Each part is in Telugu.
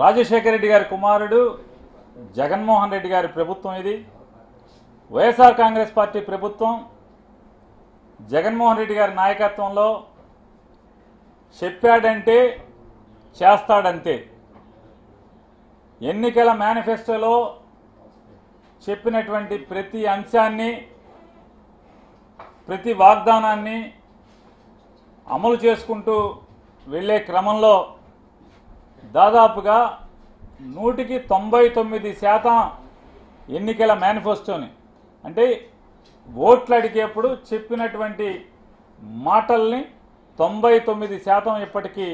రాజశేఖర రెడ్డి గారి కుమారుడు జగన్మోహన్ రెడ్డి గారి ప్రభుత్వం ఇది. వైఎస్ఆర్ కాంగ్రెస్ పార్టీ ప్రభుత్వం జగన్మోహన్ రెడ్డి గారి నాయకత్వంలో చెప్పాడంటే చేస్తాడంతే. ఎన్నికల మేనిఫెస్టోలో చెప్పినటువంటి ప్రతి అంశాన్ని ప్రతి వాగ్దానాన్ని అమలు చేసుకుంటూ వెళ్ళే క్రమంలో దాదాపుగా నూటికి తొంభై తొమ్మిది శాతం ఎన్నికల మేనిఫెస్టోని. అంటే ఓట్లు అడిగేప్పుడు చెప్పినటువంటి మాటల్ని తొంభై తొమ్మిది శాతం ఇప్పటికీ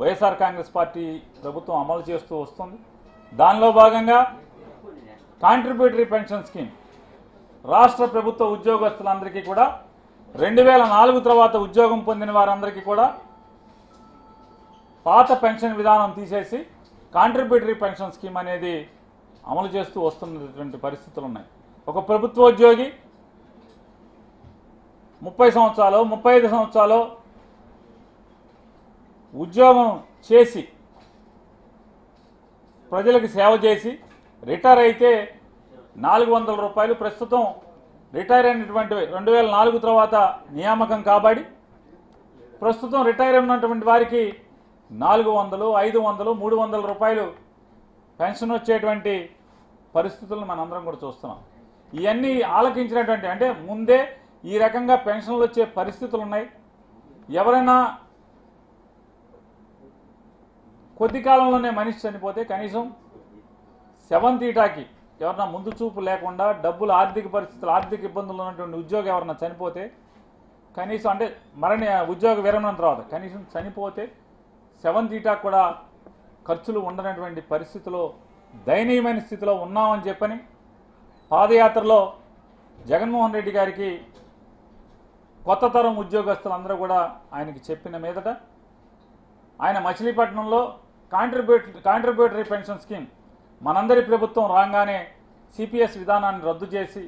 వైఎస్ఆర్ కాంగ్రెస్ పార్టీ ప్రభుత్వం అమలు చేస్తూ వస్తుంది. దానిలో భాగంగా కాంట్రిబ్యూటరీ పెన్షన్ స్కీమ్. రాష్ట్ర ప్రభుత్వ ఉద్యోగస్తులందరికీ కూడా రెండు వేల నాలుగు తర్వాత ఉద్యోగం పొందిన వారందరికీ కూడా పాత పెన్షన్ విధానం తీసేసి కాంట్రిబ్యూటరీ పెన్షన్ స్కీమ్ అనేది అమలు చేస్తూ వస్తున్నటువంటి పరిస్థితులు ఉన్నాయి. ఒక ప్రభుత్వోద్యోగి ముప్పై సంవత్సరాలు ముప్పై ఐదు సంవత్సరాలు ఉద్యోగం చేసి ప్రజలకు సేవ చేసి రిటైర్ అయితే నాలుగు వందల రూపాయలు ప్రస్తుతం రిటైర్ అయినటువంటి రెండు వేల నాలుగు తర్వాత నియామకం కాబడి ప్రస్తుతం రిటైర్ అయినటువంటి వారికి నాలుగు వందలు ఐదు వందలు మూడు వందల రూపాయలు పెన్షన్ వచ్చేటువంటి పరిస్థితులను మనందరం కూడా చూస్తున్నాం. ఇవన్నీ ఆలకించినటువంటి అంటే ముందే ఈ రకంగా పెన్షన్లు వచ్చే పరిస్థితులు ఉన్నాయి. ఎవరైనా కొద్ది కాలంలోనే మనిషి చనిపోతే కనీసం సెవెన్ తీయటానికి ఎవరన్నా ముందు చూపు లేకుండా డబ్బులు ఆర్థిక పరిస్థితులు ఆర్థిక ఇబ్బందులు ఉన్నటువంటి ఉద్యోగం ఎవరన్నా చనిపోతే కనీసం అంటే మరణి ఉద్యోగ విరమణ తర్వాత కనీసం చనిపోతే సెవెన్ తీయటానికి కూడా ఖర్చులు ఉండనటువంటి పరిస్థితిలో దయనీయమైన స్థితిలో ఉన్నామని చెప్పని పాదయాత్రలో జగన్మోహన్ రెడ్డి గారికి కొత్త తరం ఉద్యోగస్తులందరూ కూడా ఆయనకి చెప్పిన మీదట ఆయన మచిలీపట్నంలో కాంట్రిబ్యూట్ కాంట్రిబ్యూటరీ పెన్షన్ స్కీమ్ మనందరి ప్రభుత్వం రాగానే సిపిఎస్ విధానాన్ని రద్దు చేసి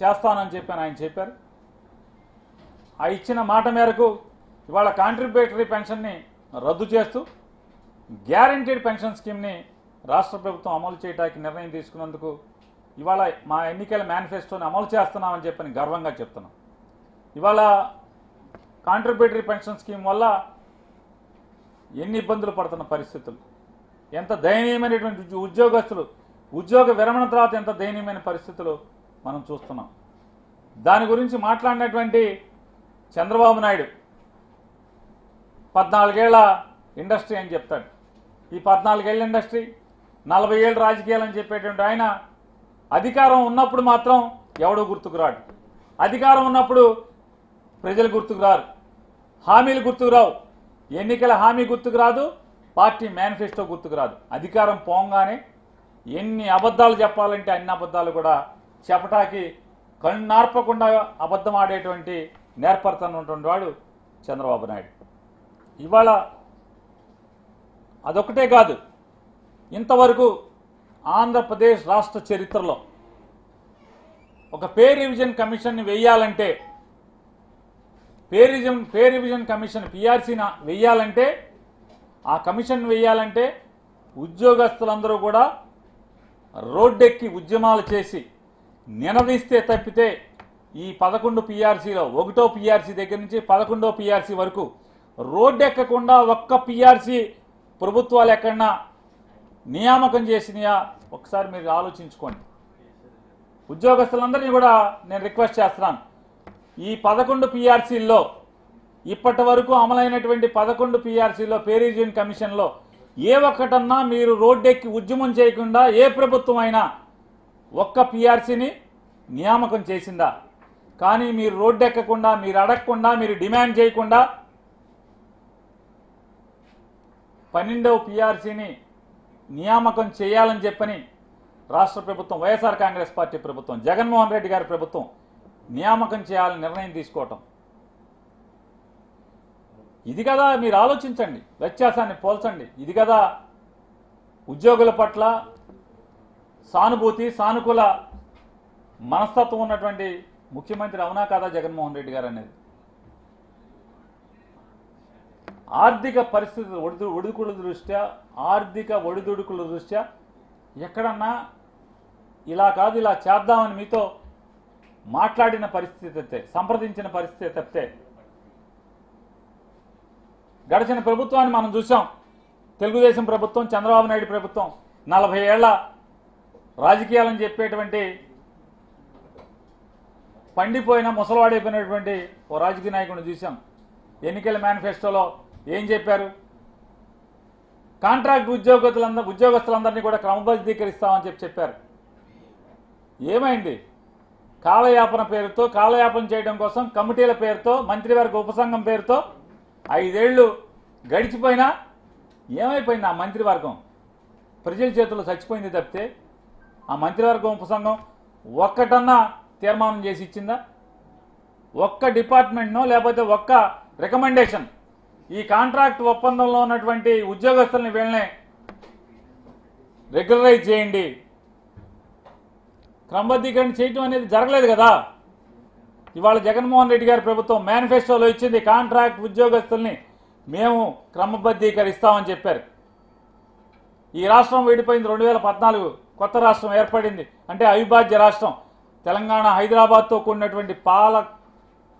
చేస్తానని చెప్పాను ఆయన చెప్పారు. ఆ ఇచ్చిన మాట మేరకు ఇవాళ కాంట్రిబ్యూటరీ పెన్షన్ని రద్దు చేస్తూ గ్యారంటీడ్ పెన్షన్ స్కీమ్ని రాష్ట్ర ప్రభుత్వం అమలు చేయడానికి నిర్ణయం తీసుకున్నందుకు ఇవాళ మా ఎన్నికల మేనిఫెస్టోని అమలు చేస్తున్నామని చెప్పని గర్వంగా చెప్తున్నాం. ఇవాళ కాంట్రిబ్యూటరీ పెన్షన్ స్కీమ్ వల్ల ఎన్ని ఇబ్బందులు పడుతున్న పరిస్థితులు ఎంత దయనీయమైనటువంటి ఉద్యోగస్తులు ఉద్యోగ విరమణ తర్వాత ఎంత దయనీయమైన పరిస్థితులు మనం చూస్తున్నాం. దాని గురించి మాట్లాడినటువంటి చంద్రబాబు నాయుడు పద్నాలుగేళ్ళ ఇండస్ట్రీ అని చెప్తాడు. ఈ పద్నాలుగేళ్ళ ఇండస్ట్రీ నలభై ఏళ్ళు రాజకీయాలు అని చెప్పేటువంటి ఆయన అధికారం ఉన్నప్పుడు మాత్రం ఎవడో గుర్తుకు రాడు. అధికారం ఉన్నప్పుడు ప్రజలు గుర్తుకు రారు. హామీలు గుర్తుకు రావు. ఎన్నికల హామీ గుర్తుకు రాదు పార్టీ మేనిఫెస్టో గుర్తుకు రాదు. అధికారం పోంగానే ఎన్ని అబద్ధాలు చెప్పాలంటే అన్ని అబద్ధాలు కూడా చెప్పటానికి నార్పకుండా అబద్ధం ఆడేటువంటి నేర్పరతనం వాడు చంద్రబాబు నాయుడు. ఇవాళ అదొకటే కాదు. ఇంతవరకు ఆంధ్రప్రదేశ్ రాష్ట్ర చరిత్రలో ఒక పే రివిజన్ కమిషన్ని వేయాలంటే pay revision pay revision commission పిఆర్సీని వెయ్యాలంటే ఆ కమిషన్ వేయాలంటే ఉద్యోగస్తులందరూ కూడా రోడ్డెక్కి ఉద్యమాలు చేసి నినదీస్తే తప్పితే ఈ పదకొండు పిఆర్సీలో ఒకటో పిఆర్సీ దగ్గర నుంచి పదకొండో పిఆర్సీ వరకు రోడ్డెక్కకుండా ఒక్క పిఆర్సీ ప్రభుత్వాలు ఎక్కడన్నా నియామకం చేసినయా? ఒకసారి మీరు ఆలోచించుకోండి. ఉద్యోగస్తులందరినీ కూడా నేను రిక్వెస్ట్ చేస్తున్నాను. ఈ పదకొండు పిఆర్సీల్లో ఇప్పటి వరకు అమలైనటువంటి పదకొండు పిఆర్సీలో పేరీజియన్ కమిషన్లో ఏ ఒక్కటన్నా మీరు రోడ్డెక్కి ఉద్యమం చేయకుండా ఏ ప్రభుత్వం అయినా ఒక్క పిఆర్సీని నియామకం చేసిందా? కానీ మీరు రోడ్డెక్కకుండా మీరు అడగకుండా మీరు డిమాండ్ చేయకుండా పన్నెండవ పీఆర్సీని నియామకం చేయాలని చెప్పని రాష్ట్ర ప్రభుత్వం వైఎస్ఆర్ కాంగ్రెస్ పార్టీ ప్రభుత్వం జగన్మోహన్ రెడ్డి గారి ప్రభుత్వం నియామకం చేయాలని నిర్ణయం తీసుకోవటం. ఇది కదా మీరు ఆలోచించండి వ్యత్యాసాన్ని పోల్చండి. ఇది కదా ఉద్యోగుల పట్ల సానుభూతి సానుకూల మనస్తత్వం ఉన్నటువంటి ముఖ్యమంత్రి అవునా కాదా జగన్మోహన్ రెడ్డి గారు అనేది? ఆర్థిక పరిస్థితి ఒడిదు ఒడిదుకుల దృష్ట్యా ఆర్థిక ఒడిదుడుకుల దృష్ట్యా ఎక్కడన్నా ఇలా కాదు ఇలా చేద్దామని మీతో మాట్లాడిన పరిస్థితి తప్పితే సంప్రదించిన పరిస్థితి తప్పితే గడిచిన ప్రభుత్వాన్ని మనం చూసాం తెలుగుదేశం ప్రభుత్వం చంద్రబాబు నాయుడు ప్రభుత్వం నలభై ఏళ్ళ రాజకీయాలని చెప్పేటువంటి పండిపోయిన ముసలవాడైపోయినటువంటి ఓ రాజకీయ నాయకుడిని చూసాం ఎన్నికల మేనిఫెస్టోలో ఏం చెప్పారు? కాంట్రాక్ట్ ఉద్యోగస్తులందరూ ఉద్యోగస్తులందరినీ కూడా క్రమబద్ధీకరిస్తామని చెప్పి చెప్పారు. ఏమైంది? కాలయాపన పేరుతో కాలయాపన చేయడం కోసం కమిటీల పేరుతో మంత్రివర్గ ఉపసంఘం పేరుతో ఐదేళ్ళు గడిచిపోయినా ఏమైపోయింది ఆ మంత్రివర్గం? ప్రజల చేతుల్లో చచ్చిపోయింది తప్పితే ఆ మంత్రివర్గం ఉపసంఘం ఒక్కటన్నా తీర్మానం చేసి ఇచ్చిందా? ఒక్క డిపార్ట్మెంట్నో లేకపోతే ఒక్క రికమెండేషన్ ఈ కాంట్రాక్ట్ ఒప్పందంలో ఉన్నటువంటి ఉద్యోగస్తుల్ని వీళ్ళని రెగ్యులరైజ్ చేయండి. క్రమబద్ధీకరణ చేయటం అనేది జరగలేదు కదా? ఇవాళ జగన్మోహన్ రెడ్డి గారి ప్రభుత్వం మేనిఫెస్టోలో ఇచ్చింది కాంట్రాక్ట్ ఉద్యోగస్తుల్ని మేము క్రమబద్ధీకరిస్తామని చెప్పారు. ఈ రాష్ట్రం విడిపోయింది రెండు వేల పద్నాలుగు. కొత్త రాష్ట్రం ఏర్పడింది. అంటే అవిభాజ్య రాష్ట్రం. తెలంగాణ హైదరాబాద్తో కూడినటువంటి పాల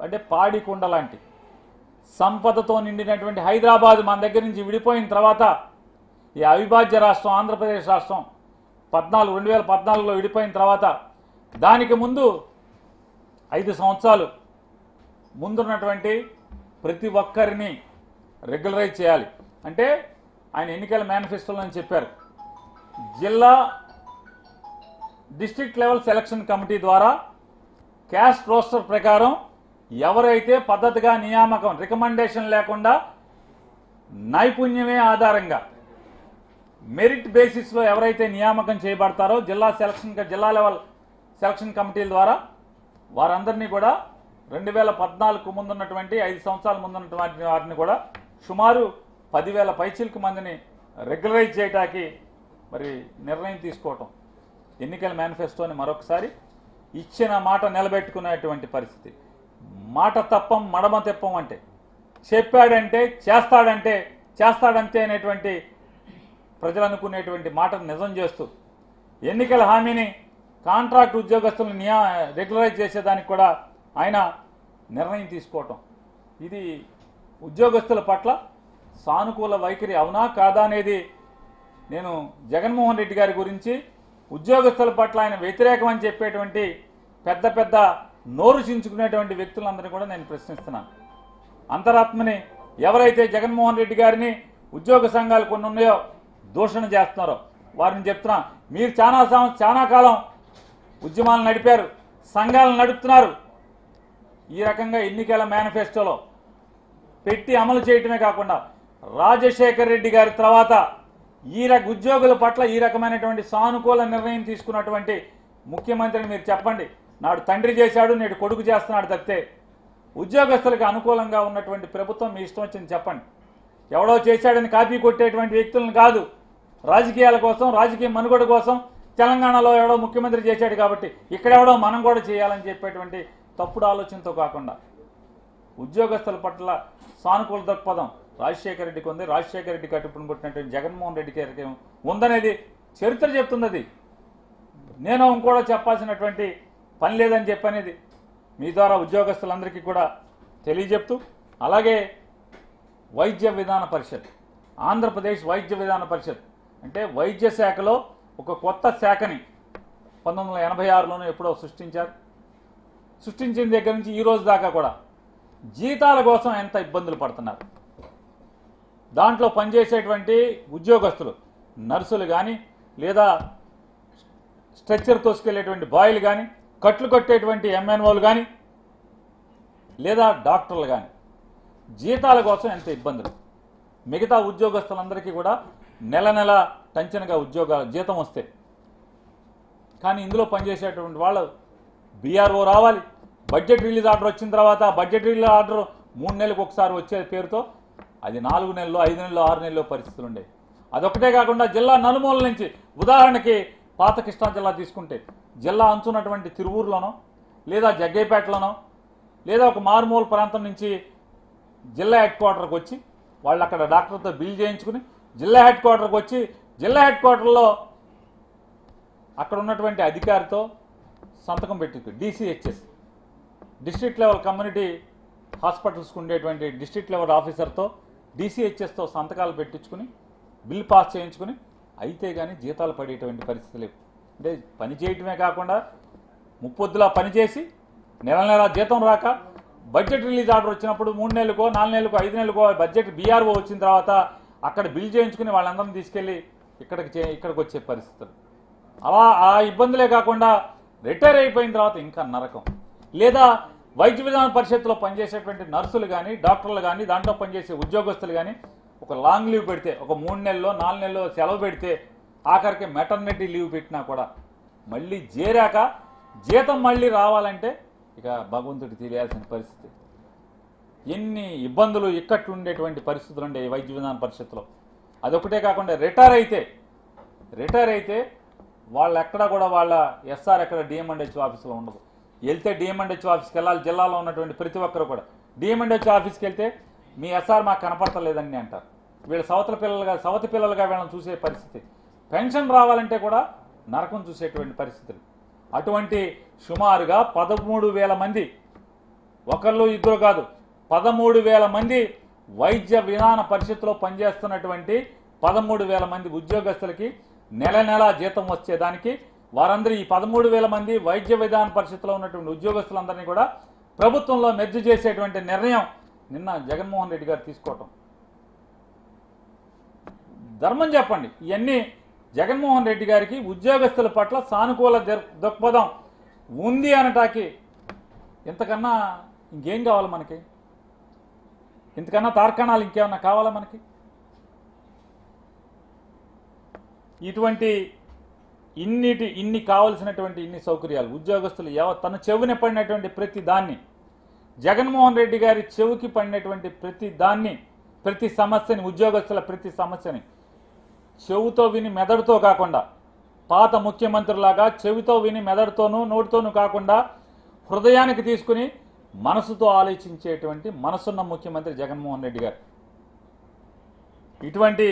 అంటే పాడికుండ లాంటి. సంపదతో నిండినటువంటి హైదరాబాద్ మన దగ్గర నుంచి విడిపోయిన తర్వాత ఈ అవిభాజ్య రాష్ట్రం ఆంధ్రప్రదేశ్ రాష్ట్రం పద్నాలుగు రెండు వేల పద్నాలుగులో విడిపోయిన తర్వాత దానికి ముందు ఐదు సంవత్సరాలు ముందున్నటువంటి ప్రతి ఒక్కరిని రెగ్యులరైజ్ చేయాలి. అంటే ఆయన ఎన్నికల మేనిఫెస్టోలో అని చెప్పారు. జిల్లా డిస్టిక్ లెవెల్ సెలక్షన్ కమిటీ ద్వారా క్యాస్ట్ రోస్టర్ ప్రకారం ఎవరైతే పద్ధతిగా నియామకం రికమెండేషన్ లేకుండా నైపుణ్యమే ఆధారంగా మెరిట్ బేసిస్లో ఎవరైతే నియామకం చేయబడతారో జిల్లా సెలక్షన్ జిల్లా లెవెల్ సెలక్షన్ కమిటీల ద్వారా వారందరినీ కూడా రెండు వేల పద్నాలుగు ముందున్నటువంటి ఐదు సంవత్సరాల ముందున్నటువంటి వారిని కూడా సుమారు పదివేల పైచిలకు మందిని రెగ్యులరైజ్ చేయటానికి మరి నిర్ణయం తీసుకోవటం ఎన్నికల మేనిఫెస్టోని మరొకసారి ఇచ్చిన మాట నిలబెట్టుకునేటువంటి పరిస్థితి. మాట తప్పం మడమ తెప్పం అంటే. చెప్పాడంటే చేస్తాడంటే చేస్తాడంతే అనేటువంటి ప్రజలు అనుకునేటువంటి మాటను నిజం చేస్తూ ఎన్నికల హామీని కాంట్రాక్ట్ ఉద్యోగస్తులను నియా రెగ్యులరైజ్ చేసేదానికి కూడా ఆయన నిర్ణయం తీసుకోవటం. ఇది ఉద్యోగస్తుల పట్ల సానుకూల వైఖరి అవునా కాదా అనేది నేను జగన్మోహన్ రెడ్డి గారి గురించి ఉద్యోగస్తుల పట్ల ఆయన వ్యతిరేకం అని చెప్పేటువంటి పెద్ద పెద్ద నోరు చించుకునేటువంటి వ్యక్తులందరినీ కూడా నేను ప్రశ్నిస్తున్నాను. అంతరాత్మని ఎవరైతే జగన్మోహన్ రెడ్డి గారిని ఉద్యోగ సంఘాలు కొన్ని ఉన్నాయో దూషణ చేస్తున్నారో వారిని చెప్తున్నా మీరు చాలా సం- చాలా కాలం ఉద్యమాలు నడిపారు సంఘాలను నడుపుతున్నారు. ఈ రకంగా ఎన్నికల మేనిఫెస్టోలో పెట్టి అమలు చేయటమే కాకుండా రాజశేఖర్ రెడ్డి గారి తర్వాత ఈ రక ఉద్యోగుల పట్ల ఈ రకమైనటువంటి సానుకూల నిర్ణయం తీసుకున్నటువంటి ముఖ్యమంత్రిని మీరు చెప్పండి. నాడు తండ్రి చేశాడు నేడు కొడుకు చేస్తున్నాడు తప్పితే ఉద్యోగస్తులకు అనుకూలంగా ఉన్నటువంటి ప్రభుత్వం మీ ఇష్టం వచ్చింది చెప్పండి. ఎవడో చేశాడని కాపీ కొట్టేటువంటి వ్యక్తులను కాదు. రాజకీయాల కోసం రాజకీయ మనుగడ కోసం తెలంగాణలో ఎవడో ముఖ్యమంత్రి చేశాడు కాబట్టి ఇక్కడెవడో మనం కూడా చేయాలని చెప్పేటువంటి తప్పుడు ఆలోచనతో కాకుండా ఉద్యోగస్తుల పట్ల సానుకూల దృక్పథం రాజశేఖర రెడ్డికి ఉంది. రాజశేఖర రెడ్డి కట్టుబడి పుట్టినటువంటి జగన్మోహన్ రెడ్డి గారికి ఉందనేది చరిత్ర చెప్తున్నది. నేను ఇంకోటో చెప్పాల్సినటువంటి పని లేదని చెప్పనేది. మీ ద్వారా ఉద్యోగస్తులందరికీ కూడా తెలియజెప్తూ అలాగే వైద్య విధాన పరిషత్ ఆంధ్రప్రదేశ్ వైద్య విధాన పరిషత్. అంటే వైద్య శాఖలో ఒక కొత్త శాఖని పంతొమ్మిది వందల ఎనభై ఆరులోనూ ఎప్పుడో సృష్టించారు. సృష్టించిన దగ్గర నుంచి ఈ రోజు దాకా కూడా జీతాల కోసం ఎంత ఇబ్బందులు పడుతున్నారు. దాంట్లో పనిచేసేటువంటి ఉద్యోగస్తులు నర్సులు కానీ లేదా స్ట్రెచ్చర్ తోసుకెళ్ళేటువంటి బాయ్లు కానీ కట్లు కట్టేటువంటి ఎంఎన్ఓలు కానీ లేదా డాక్టర్లు కానీ జీతాల కోసం ఎంత ఇబ్బందులు. మిగతా ఉద్యోగస్తులందరికీ కూడా నెల నెల టంచనగా ఉద్యోగాల జీతం వస్తే. కానీ ఇందులో పనిచేసేటువంటి వాళ్ళు బీఆర్ఓ రావాలి. బడ్జెట్ రిలీజ్ ఆర్డర్ వచ్చిన తర్వాత బడ్జెట్ రిలీజ్ ఆర్డర్ మూడు నెలలకు ఒకసారి వచ్చే పేరుతో అది నాలుగు నెలలు ఐదు నెలలు ఆరు నెలల్లో పరిస్థితులు ఉండేవి. అదొకటే కాకుండా జిల్లా నలుమూల నుంచి ఉదాహరణకి పాత కృష్ణా జిల్లా తీసుకుంటే జిల్లా అంచున్నటువంటి తిరువూరులోనో లేదా జగ్గైపేటలోనో లేదా ఒక మారుమూల ప్రాంతం నుంచి జిల్లా హెడ్ క్వార్టర్కి వచ్చి వాళ్ళు అక్కడ డాక్టర్తో బిల్ చేయించుకుని జిల్లా హెడ్ క్వార్టర్కి వచ్చి జిల్లా హెడ్ క్వార్టర్లో అక్కడ ఉన్నటువంటి అధికారితో సంతకం పెట్టి డీసీహెచ్ఎస్ డిస్ట్రిక్ట్ లెవెల్ కమ్యూనిటీ హాస్పిటల్స్కి ఉండేటువంటి డిస్ట్రిక్ట్ లెవెల్ ఆఫీసర్తో డీసీహెచ్ఎస్తో సంతకాలు పెట్టించుకుని బిల్ పాస్ చేయించుకుని అయితే కానీ జీతాలు పడేటువంటి పరిస్థితి లేవు అంటే పని చేయటమే కాకుండా ముప్పొద్దులా పనిచేసి నెల నెల జీతం రాక బడ్జెట్ రిలీజ్ ఆర్డర్ వచ్చినప్పుడు మూడు నెలలకో నాలుగు నెలలకో ఐదు నెలలకో బడ్జెట్ బీఆర్ఓ వచ్చిన తర్వాత అక్కడ బిల్ చేయించుకుని వాళ్ళందరినీ తీసుకెళ్ళి ఇక్కడికి చే ఇక్కడికి వచ్చే పరిస్థితులు. అలా ఆ ఇబ్బందులే కాకుండా రిటైర్ అయిపోయిన తర్వాత ఇంకా నరకం. లేదా వైద్య విధాన పరిషత్తులో పనిచేసేటువంటి నర్సులు కానీ డాక్టర్లు కానీ దాంట్లో పనిచేసే ఉద్యోగస్తులు కానీ ఒక లాంగ్ లీవ్ పెడితే ఒక మూడు నెలల్లో నాలుగు నెలల్లో సెలవు పెడితే ఆఖరికి మెటర్నిటీ లీవ్ పెట్టినా కూడా మళ్ళీ చేరాక జీతం మళ్ళీ రావాలంటే ఇక భగవంతుడికి తెలియాల్సిన పరిస్థితి. ఎన్ని ఇబ్బందులు ఇక్కట్లు ఉండేటువంటి పరిస్థితులు ఉండే వైద్య విధాన పరిస్థితుల్లో అదొకటే కాకుండా రిటైర్ అయితే రిటైర్ అయితే వాళ్ళు ఎక్కడ కూడా వాళ్ళ ఎస్ఆర్ ఎక్కడ డిఎంఎండ్హెచ్ ఆఫీస్లో ఉండదు. వెళ్తే డిఎంఎండ్హెచ్ ఆఫీస్కి వెళ్ళాలి. జిల్లాలో ఉన్నటువంటి ప్రతి ఒక్కరు కూడా డిఎంఎండ్హెచ్ ఆఫీస్కి వెళ్తే మీ ఎస్ఆర్ మాకు కనపడతలేదని అంటారు. వీళ్ళు సవతల పిల్లలుగా సవతి పిల్లలుగా వీళ్ళని చూసే పరిస్థితి. పెన్షన్ రావాలంటే కూడా నరకం చూసేటువంటి పరిస్థితులు. అటువంటి సుమారుగా పదమూడు వేల మంది ఒకళ్ళు ఇద్దరు కాదు పదమూడు వేల మంది వైద్య విధాన పరిషత్తులో పనిచేస్తున్నటువంటి పదమూడు వేల మంది ఉద్యోగస్తులకి నెల నెల జీతం వచ్చేదానికి వారందరూ ఈ పదమూడు వేల మంది వైద్య విధాన పరిషత్తులో ఉన్నటువంటి ఉద్యోగస్తులందరినీ కూడా ప్రభుత్వంలో మెర్జు చేసేటువంటి నిర్ణయం నిన్న జగన్మోహన్ రెడ్డి గారు తీసుకోవటం. ధర్మం చెప్పండి. ఇవన్నీ జగన్మోహన్ రెడ్డి గారికి ఉద్యోగస్తుల పట్ల సానుకూల దృక్పథం ఉంది అనటానికి ఇంతకన్నా ఇంకేం కావాలి మనకి? ఇంతకన్నా తార్కాణాలు ఇంకేమన్నా కావాలా మనకి? ఇటువంటి ఇన్నిటి ఇన్ని కావలసినటువంటి ఇన్ని సౌకర్యాలు ఉద్యోగస్తులు ఎవ తన చెవిన పడినటువంటి ప్రతి దాన్ని జగన్మోహన్ రెడ్డి గారి చెవికి పడినటువంటి ప్రతి దాన్ని ప్రతి సమస్యని ఉద్యోగస్తుల ప్రతి సమస్యని చెవుతో విని మెదడుతో కాకుండా పాత ముఖ్యమంత్రిలాగా చెవితో విని మెదడుతోనూ నోటితోనూ కాకుండా హృదయానికి తీసుకుని మనసుతో ఆలోచించేటువంటి మనసున్న ముఖ్యమంత్రి జగన్మోహన్ రెడ్డి గారు. ఇటువంటి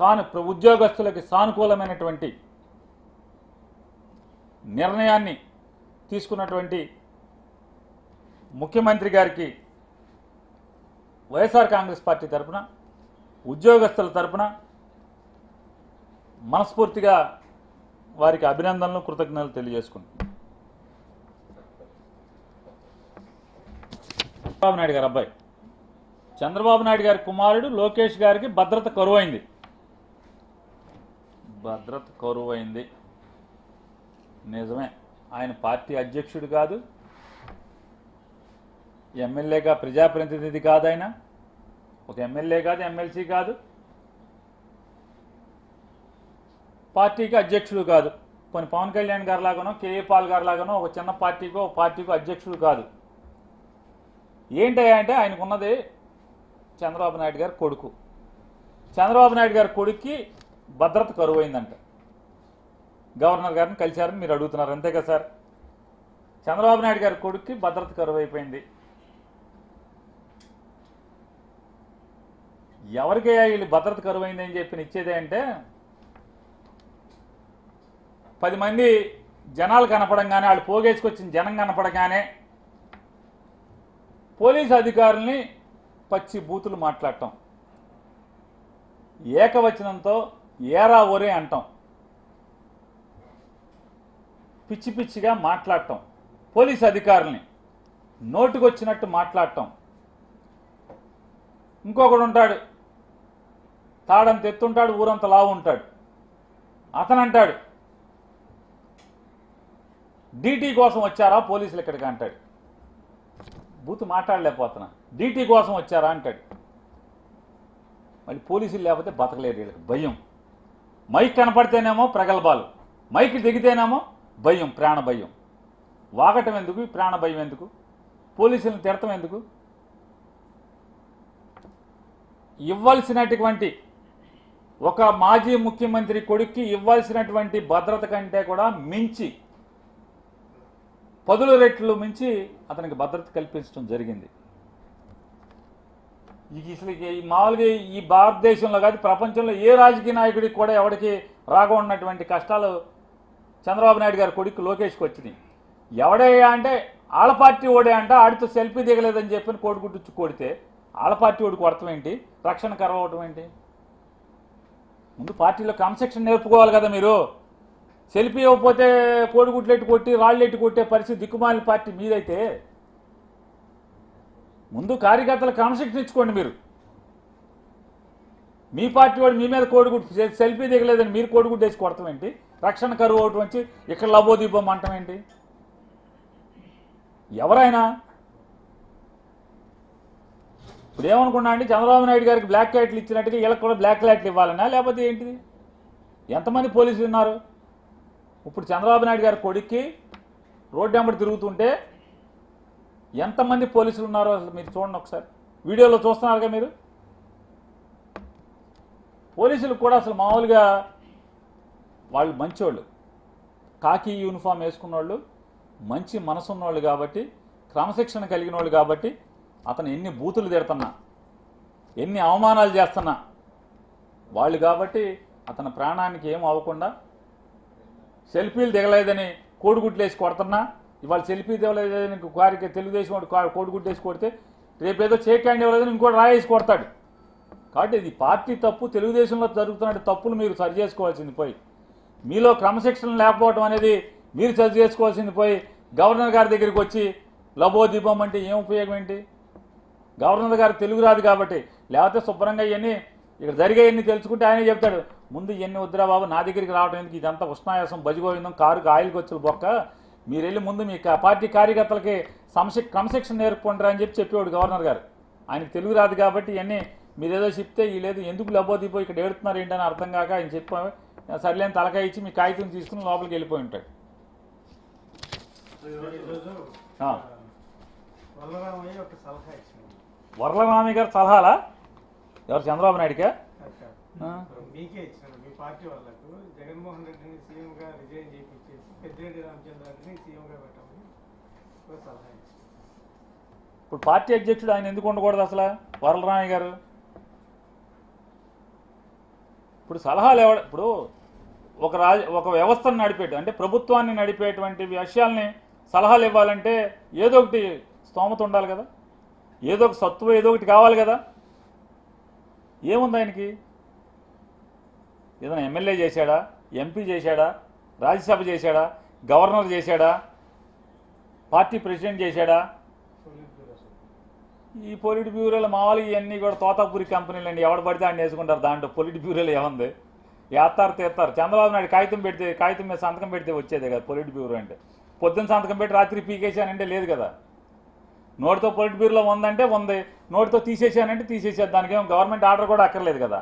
సాను ఉద్యోగస్తులకి సానుకూలమైనటువంటి నిర్ణయాన్ని తీసుకున్నటువంటి ముఖ్యమంత్రి గారికి వైఎస్ఆర్ కాంగ్రెస్ పార్టీ తరపున ఉద్యోగస్తుల తరపున మనస్ఫూర్తిగా వారికి అభినందనలు కృతజ్ఞతలు తెలియజేసుకుంటున్నాను చంద్రబాబు నాయుడు గారు అబ్బాయి. చంద్రబాబు నాయుడు గారి కుమారుడు లోకేష్ గారికి భద్రత కరువైంది. భద్రత కరువైంది. నిజమే. ఆయన పార్టీ అధ్యక్షుడు కాదు. ఎమ్మెల్యేగా ప్రజాప్రతినిధి కాదు ఆయన ఒక ఎమ్మెల్యే కాదు ఎమ్మెల్సీ కాదు. పార్టీకి అధ్యక్షుడు కాదు. కొన్ని పవన్ కళ్యాణ్ గారు లాగానో కేఏ పాల్ గారు లాగానో ఒక చిన్న పార్టీకో ఒక పార్టీకో అధ్యక్షుడు కాదు. ఏంటయ్యా అంటే ఆయనకున్నది చంద్రబాబు నాయుడు గారి కొడుకు. చంద్రబాబు నాయుడు గారి కొడుక్కి భద్రత కరువైందంట. గవర్నర్ గారిని కలిశారని మీరు అడుగుతున్నారు. అంతే కదా సార్? చంద్రబాబు నాయుడు గారి కొడుక్కి భద్రత కరువైపోయింది. ఎవరికయ్యా వీళ్ళు భద్రత కరువైందని అని చెప్పి ఇచ్చేదే అంటే పది మంది జనాలు కనపడంగానే వాళ్ళు పోగేసుకొచ్చిన జనం కనపడగానే పోలీసు అధికారుల్ని పచ్చి బూతులు మాట్లాడటం. ఏకవచనంతో ఏరా ఒరే అంటాం. పిచ్చి పిచ్చిగా మాట్లాడటం. పోలీసు అధికారుల్ని నోటుకొచ్చినట్టు మాట్లాడటం. ఇంకొకడు ఉంటాడు తాడంత ఎత్తుంటాడు ఊరంత లావు ఉంటాడు. అతను అంటాడు డీటీ కోసం వచ్చారా? పోలీసులు ఇక్కడికి అంటాడు. బూత్ మాట్లాడలేకపోతున్నా. డీటీ కోసం వచ్చారా? అంటాడు. మళ్ళీ పోలీసులు లేకపోతే బతకలేరు వీళ్ళకి. భయం. మైక్ కనపడితేనేమో ప్రగల్భాలు. మైక్ దిగితేనేమో భయం ప్రాణ భయం. వాగటం ఎందుకు? ప్రాణ భయం ఎందుకు? పోలీసులను తిడతం ఎందుకు? ఇవ్వాల్సినటువంటి ఒక మాజీ ముఖ్యమంత్రి కొడుక్కి ఇవ్వాల్సినటువంటి భద్రత కంటే కూడా మించి పదుల రెట్లు మించి అతనికి భద్రత కల్పించడం జరిగింది. ఇది అసలు మామూలుగా ఈ భారతదేశంలో కాదు ప్రపంచంలో ఏ రాజకీయ నాయకుడికి కూడా ఎవరికి రాగా ఉన్నటువంటి కష్టాలు చంద్రబాబు నాయుడు గారి కొడుకు లోకేష్కి వచ్చినాయి. ఎవడయ్యా అంటే ఆళ్ళ పార్టీ ఓడే అంటే ఆడితో సెల్ఫీ దిగలేదని చెప్పి కోడిగుడ్డు కొడితే ఆళ్ళ పార్టీ ఓడికి కొడతాం ఏంటి? రక్షణ కరవటం ఏంటి? ముందు పార్టీలో క్రమశిక్షణ నేర్పుకోవాలి కదా మీరు. సెల్ఫీ ఇవ్వకపోతే కోడిగుడ్లు ఎట్టు కొట్టి రాళ్ళెట్టు కొట్టే పరిస్థితి దిక్కుమాలిన పార్టీ మీదైతే. ముందు కార్యకర్తలు క్రమశిక్షణ ఇచ్చుకోండి మీరు. మీ పార్టీ వాడు మీ మీద కోడిగుడ్డు సెల్ఫీ దిగలేదని మీరు కోడిగుడ్డు వేసి కొడతాం ఏంటి? రక్షణ కరువు ఒకటి వచ్చి ఇక్కడ లబోదీపం అంటాం ఏంటి? ఎవరైనా ఇప్పుడు ఏమనుకున్నా అండి? చంద్రబాబు నాయుడు గారికి బ్లాక్ క్యాట్లు ఇచ్చినట్టుగా వీళ్ళకి కూడా బ్లాక్ క్యాట్లు ఇవ్వాలన్నా లేకపోతే ఏంటిది? ఎంతమంది పోలీసులు ఉన్నారు? ఇప్పుడు చంద్రబాబు నాయుడు గారి కొడుక్కి రోడ్డు వెంబడి తిరుగుతుంటే ఎంతమంది పోలీసులు ఉన్నారో అసలు మీరు చూడండి ఒకసారి. వీడియోలో చూస్తున్నారుగా మీరు? పోలీసులు కూడా అసలు మామూలుగా వాళ్ళు మంచోళ్ళు. కాకి యూనిఫామ్ వేసుకున్న వాళ్ళు మంచి మనసున్న వాళ్ళు కాబట్టి క్రమశిక్షణ కలిగిన వాళ్ళు కాబట్టి అతను ఎన్ని బూతులు తిడుతున్నా ఎన్ని అవమానాలు చేస్తున్నా వాళ్ళు కాబట్టి అతని ప్రాణానికి ఏం అవ్వకుండా సెల్ఫీలు దిగలేదని కోడిగుడ్లు వేసి కొడుతున్నా ఇవాళ సెల్ఫీ దిగలేదని వారికి తెలుగుదేశం వాడు కా- కోడిగుడ్లు వేసి కొడితే రేపేదో చేక్ హ్యాండ్ ఇవ్వలేదని ఇంకోటి రాయేసి కొడతాడు. కాబట్టి ఇది పార్టీ తప్పు తెలుగుదేశంలో జరుగుతున్న తప్పులు మీరు సరి చేసుకోవాల్సింది పోయి మీలో క్రమశిక్షణ లేకపోవడం అనేది మీరు సరి చేసుకోవాల్సింది పోయి గవర్నర్ గారి దగ్గరికి వచ్చి లబోదీపం అంటే ఏం ఉపయోగం ఏంటి? గవర్నర్ గారు తెలుగు రాదు కాబట్టి లేకపోతే శుభ్రంగా ఇవన్నీ ఇక్కడ జరిగేవన్నీ తెలుసుకుంటే ఆయనే చెప్తాడు. ముందు ఇవన్నీ వద్దురా బాబు నా దగ్గరికి రావడం ఎందుకు? ఇదంతా ఉష్ణాయాసం బజిగోవిందం కారుకి ఆయిల్ ఖర్చులు బొక్క. మీరు వెళ్ళి ముందు మీ పార్టీ కార్యకర్తలకి సంశ క్రమశిక్షణ నేర్పుకుంటారా అని చెప్పి చెప్పేవాడు గవర్నర్ గారు. ఆయనకి తెలుగు రాదు కాబట్టి ఇవన్నీ మీరు ఏదో చెప్తే ఈ లేదు ఎందుకు లబోదీపో ఇక్కడ ఏడుతున్నారు ఏంటని అర్థం కాక ఆయన చెప్పా సర్లేని తలకాయ ఇచ్చి మీ కాగితం తీసుకుని లోపలికి వెళ్ళిపోయి ఉంటాడు. ఒక సలహా వరలరామి గారు సలహాలా? ఎవరు? చంద్రబాబు నాయుడుకా? అక్క, ఆ. మీకే ఇచ్చాను మీ పార్టీ వాళ్ళకు. జగన్మోహన్ రెడ్డిని సీఎం గా రిజైన్ చేయించేసి పెద్దిరెడ్డి రామచంద్రారెడ్డిని సీఎం గా పెట్టమని ఒక సలహా ఇచ్చింది ఇప్పుడు పార్టీ అధ్యక్షుడు ఆయన ఎందుకు ఉండకూడదు అసలు? వరలరామయ్య గారు? ఇప్పుడు సలహాలు ఎవడ ఇప్పుడు ఒక రాజ ఒక వ్యవస్థను నడిపేట అంటే ప్రభుత్వాన్ని నడిపేటువంటి విషయాల్ని సలహాలు ఇవ్వాలంటే ఏదో ఒకటి స్తోమత ఉండాలి కదా? ఏదో ఒక సత్వ ఏదో ఒకటి కావాలి కదా. ఏముంది ఆయనకి? ఏదైనా ఎమ్మెల్యే చేశాడా? ఎంపీ చేశాడా? రాజ్యసభ చేశాడా? గవర్నర్ చేశాడా? పార్టీ ప్రెసిడెంట్ చేశాడా? ఈ పొలిట్ బ్యూరోలు మామూలుగా ఇవన్నీ కూడా తోతాపూరి కంపెనీలు అండి. ఎవడు పడితే ఆయన వేసుకుంటారు దాంట్లో. పొలిట్ బ్యూరోలు ఏముంది? ఏత్తారు తీస్తారు చంద్రబాబు నాయుడు కాగితం పెడితే కాగితం మీద సంతకం పెడితే వచ్చేదే కదా పొలిట్ బ్యూరో అంటే. పొద్దున్న సంతకం పెట్టి రాత్రి పీకేశానంటే లేదు కదా. నోటితో పొలిట్ బ్యూరోలో ఉందంటే ఉంది నోటితో తీసేసానంటే తీసేసారు దానికి గవర్నమెంట్ ఆర్డర్ కూడా అక్కర్లేదు కదా.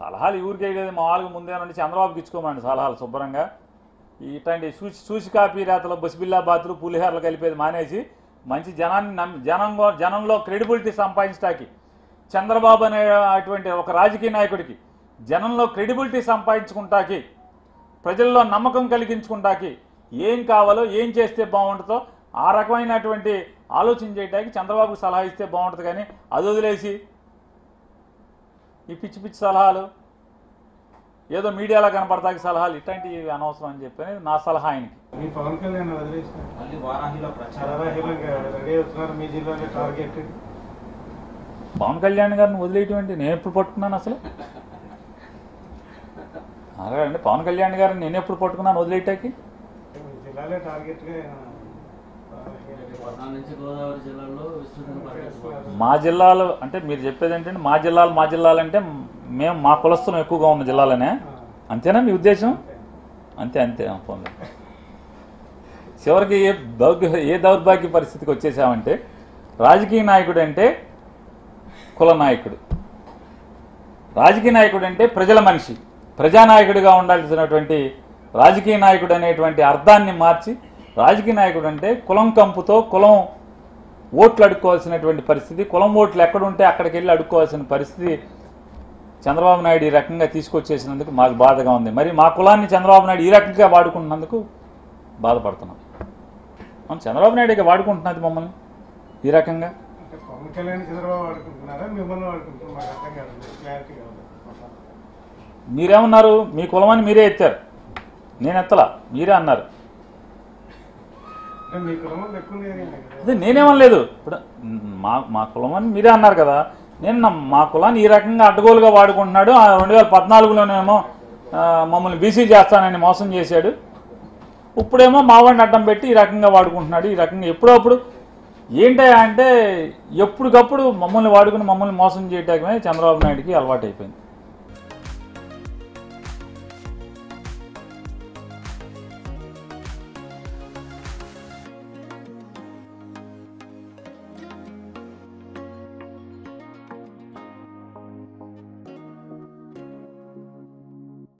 సలహాలు ఎవరికి లేదు మామూలుగా ముందేనంటే చంద్రబాబుకి ఇచ్చుకోమండి సలహాలు శుభ్రంగా. ఇట్లాంటి సూచి సూచి కాపీ రాతలు బసిబిల్లా బాతులు పులిహోరలు కలిపేది మానేసి మంచి జనాన్ని నమ్మి జనం జనంలో క్రెడిబిలిటీ సంపాదించడానికి చంద్రబాబు అనే అటువంటి ఒక రాజకీయ నాయకుడికి జనంలో క్రెడిబిలిటీ సంపాదించుకుంటాకి ప్రజల్లో నమ్మకం కలిగించుకుంటాకి ఏం కావాలో ఏం చేస్తే బాగుంటుందో ఆ రకమైనటువంటి ఆలోచన చేయడానికి చంద్రబాబుకు సలహా ఇస్తే బాగుంటుంది కానీ అది వదిలేసి ఈ పిచ్చి పిచ్చి సలహాలు ఏదో మీడియాలో కనపడతాకి సలహాలు ఇట్లాంటివి అనవసరం అని చెప్పి నా సలహా ఆయనకి. మీ పవన్ కళ్యాణ్ పవన్ కళ్యాణ్ గారిని వదిలేటువంటి నేను ఎప్పుడు పట్టుకున్నాను అసలు? అలాగే అండి పవన్ కళ్యాణ్ గారిని నేను ఎప్పుడు పట్టుకున్నాను వదిలేయటానికి? మీ జిల్లాలో టార్గెట్గా పద్నాలుగు నుంచి గోదావరి జిల్లాలో విస్తృతంగా పర్యటిస్తున్నారు మా జిల్లాలో అంటే మీరు చెప్పేది ఏంటంటే మా జిల్లాలు మా జిల్లాలు అంటే మేము మా కులస్థలం ఎక్కువగా ఉన్న జిల్లాలనే. అంతేనా మీ ఉద్దేశం? అంతే అంతే పోండి చివరికి ఏ దౌర్భ ఏ దౌర్భాగ్య పరిస్థితికి వచ్చేసామంటే రాజకీయ నాయకుడు అంటే కుల నాయకుడు. రాజకీయ నాయకుడు అంటే ప్రజల మనిషి. ప్రజానాయకుడిగా ఉండాల్సినటువంటి రాజకీయ నాయకుడు అనేటువంటి అర్థాన్ని మార్చి రాజకీయ నాయకుడు అంటే కులం కంపుతో కులం ఓట్లు అడుక్కోవాల్సినటువంటి పరిస్థితి కులం ఓట్లు ఎక్కడుంటే అక్కడికి వెళ్ళి అడుక్కోవాల్సిన పరిస్థితి చంద్రబాబు నాయుడు ఈ రకంగా తీసుకొచ్చేసినందుకు మాకు బాధగా ఉంది. మరి మా కులాన్ని చంద్రబాబు నాయుడు ఈ రకంగా వాడుకుంటున్నందుకు బాధపడుతున్నాం. అవును చంద్రబాబు నాయుడు ఇక వాడుకుంటున్నది మమ్మల్ని ఈ రకంగా? మీరేమన్నారు? మీ కులమని మీరే ఎత్తారు. నేను ఎత్తలా? మీరే అన్నారు అంటే మీ కుటుంబం ఎక్కువ లేదు కదా అదే నేనేమనలేదు. ఇప్పుడు మా మా కులం అని మీరే అన్నారు కదా. నేను మా కులాన్ని ఈ రకంగా అడ్డగోలుగా వాడుకుంటున్నాడు. ఆ రెండు వేల పద్నాలుగులోనేమో మమ్మల్ని బీసీ చేస్తానని మోసం చేశాడు. ఇప్పుడేమో మావాడిని అడ్డం పెట్టి ఈ రకంగా వాడుకుంటున్నాడు. ఈ రకంగా ఎప్పుడప్పుడు ఏంటయ్యా అంటే ఎప్పటికప్పుడు మమ్మల్ని వాడుకుని మమ్మల్ని మోసం చేయటమే చంద్రబాబు నాయుడికి అలవాటు అయిపోయింది